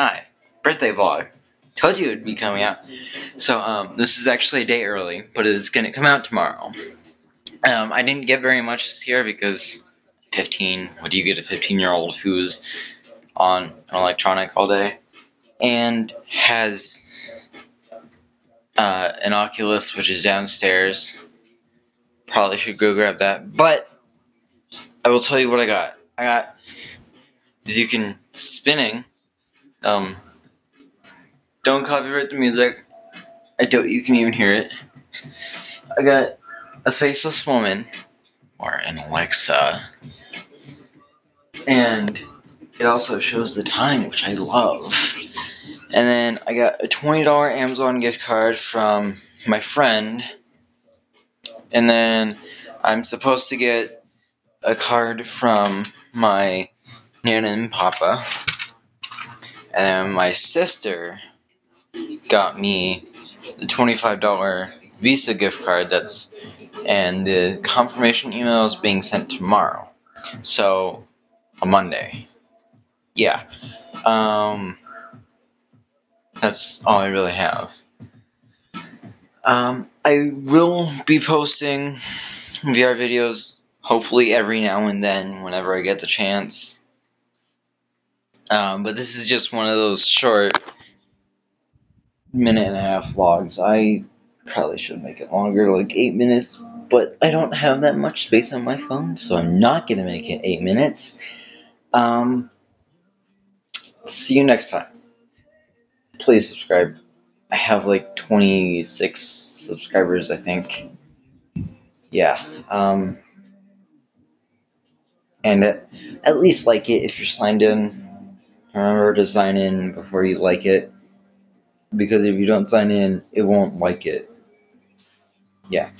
Hi, birthday vlog. Told you it would be coming out. So, um, this is actually a day early, but it's gonna come out tomorrow. Um, I didn't get very much this year because 15, what do you get a 15 year old who's on an electronic all day? And has uh, an Oculus, which is downstairs. Probably should go grab that. But, I will tell you what I got. I got, can, spinning um, don't copyright the music. I doubt you can even hear it. I got a faceless woman, or an Alexa, and it also shows the time, which I love. And then I got a $20 Amazon gift card from my friend. And then I'm supposed to get a card from my Nana and Papa. And my sister got me the $25 Visa gift card that's and the confirmation email is being sent tomorrow. So a Monday. Yeah. Um that's all I really have. Um I will be posting VR videos hopefully every now and then whenever I get the chance. Um, but this is just one of those short minute and a half vlogs. I probably should make it longer, like eight minutes, but I don't have that much space on my phone, so I'm not gonna make it eight minutes. Um, see you next time. Please subscribe. I have like 26 subscribers, I think. Yeah. Um, and at, at least like it if you're signed in. Remember to sign in before you like it. Because if you don't sign in, it won't like it. Yeah.